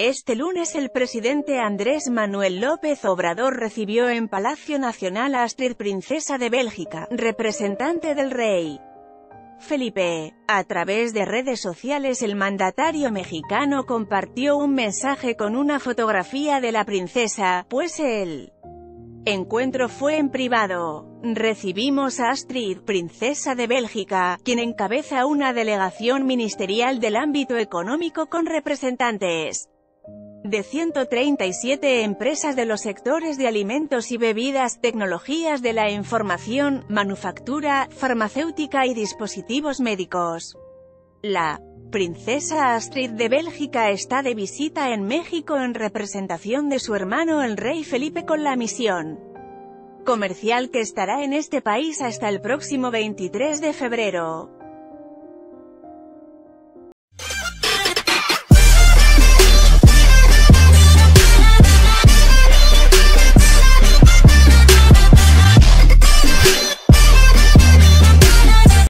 Este lunes el presidente Andrés Manuel López Obrador recibió en Palacio Nacional a Astrid Princesa de Bélgica, representante del rey. Felipe. A través de redes sociales el mandatario mexicano compartió un mensaje con una fotografía de la princesa, pues el encuentro fue en privado. Recibimos a Astrid, princesa de Bélgica, quien encabeza una delegación ministerial del ámbito económico con representantes de 137 empresas de los sectores de alimentos y bebidas, tecnologías de la información, manufactura, farmacéutica y dispositivos médicos. La princesa Astrid de Bélgica está de visita en México en representación de su hermano el rey Felipe con la misión comercial que estará en este país hasta el próximo 23 de febrero.